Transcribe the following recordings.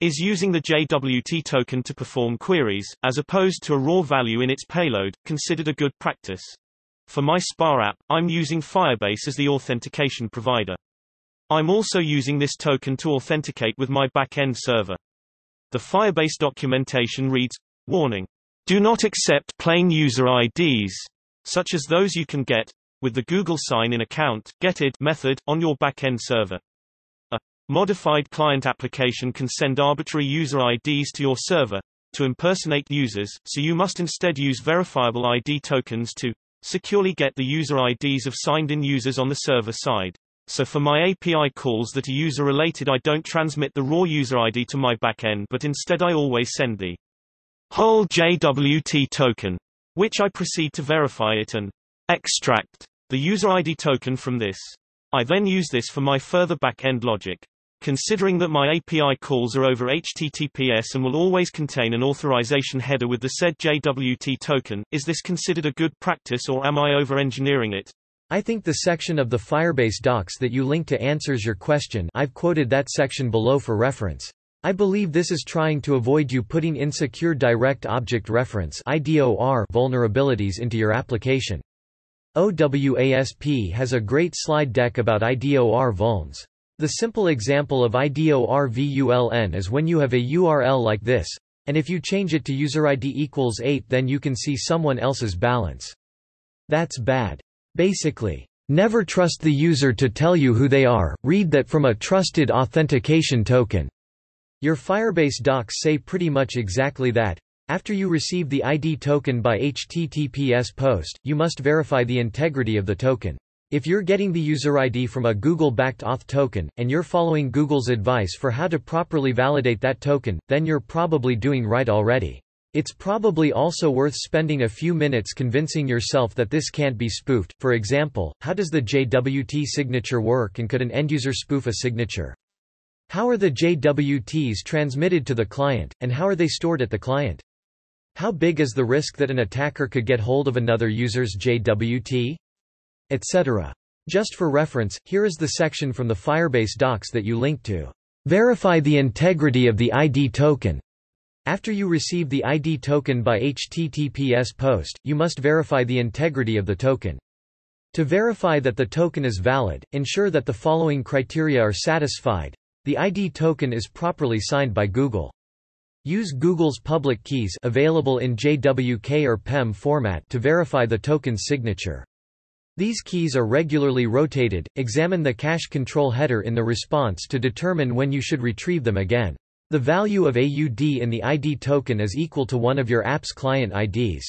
is using the JWT token to perform queries, as opposed to a raw value in its payload, considered a good practice. For my SPA app, I'm using Firebase as the authentication provider. I'm also using this token to authenticate with my backend server. The Firebase documentation reads, Warning. Do not accept plain user IDs, such as those you can get, with the Google sign-in account getID method, on your backend server. Modified client application can send arbitrary user IDs to your server, to impersonate users, so you must instead use verifiable ID tokens to securely get the user IDs of signed-in users on the server side. So for my API calls that are user-related I don't transmit the raw user ID to my backend but instead I always send the whole JWT token, which I proceed to verify it and extract the user ID token from this. I then use this for my further backend logic. Considering that my API calls are over HTTPS and will always contain an authorization header with the said JWT token, is this considered a good practice or am I over-engineering it? I think the section of the Firebase docs that you link to answers your question I've quoted that section below for reference. I believe this is trying to avoid you putting insecure Direct Object Reference IDOR vulnerabilities into your application. OWASP has a great slide deck about IDOR vulns. The simple example of IDOR VULN is when you have a URL like this, and if you change it to userid equals 8 then you can see someone else's balance. That's bad. Basically, never trust the user to tell you who they are, read that from a trusted authentication token. Your Firebase docs say pretty much exactly that. After you receive the ID token by HTTPS post, you must verify the integrity of the token. If you're getting the user ID from a Google-backed auth token, and you're following Google's advice for how to properly validate that token, then you're probably doing right already. It's probably also worth spending a few minutes convincing yourself that this can't be spoofed. For example, how does the JWT signature work and could an end-user spoof a signature? How are the JWTs transmitted to the client, and how are they stored at the client? How big is the risk that an attacker could get hold of another user's JWT? Etc. Just for reference, here is the section from the Firebase docs that you link to. Verify the integrity of the ID token. After you receive the ID token by HTTPS post, you must verify the integrity of the token. To verify that the token is valid, ensure that the following criteria are satisfied. The ID token is properly signed by Google. Use Google's public keys available in JWK or PEM format to verify the token's signature. These keys are regularly rotated. Examine the cache control header in the response to determine when you should retrieve them again. The value of AUD in the ID token is equal to one of your app's client IDs.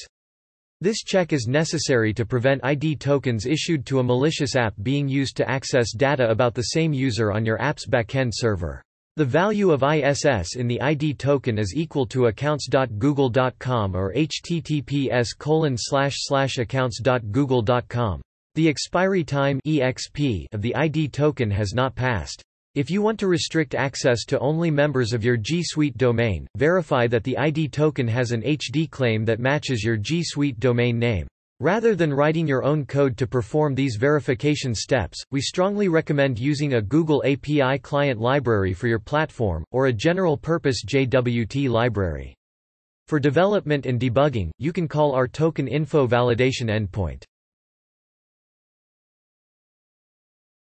This check is necessary to prevent ID tokens issued to a malicious app being used to access data about the same user on your app's backend server. The value of ISS in the ID token is equal to accounts.google.com or https accounts.google.com. The expiry time (EXP) of the ID token has not passed. If you want to restrict access to only members of your G Suite domain, verify that the ID token has an HD claim that matches your G Suite domain name. Rather than writing your own code to perform these verification steps, we strongly recommend using a Google API client library for your platform, or a general-purpose JWT library. For development and debugging, you can call our token info validation endpoint.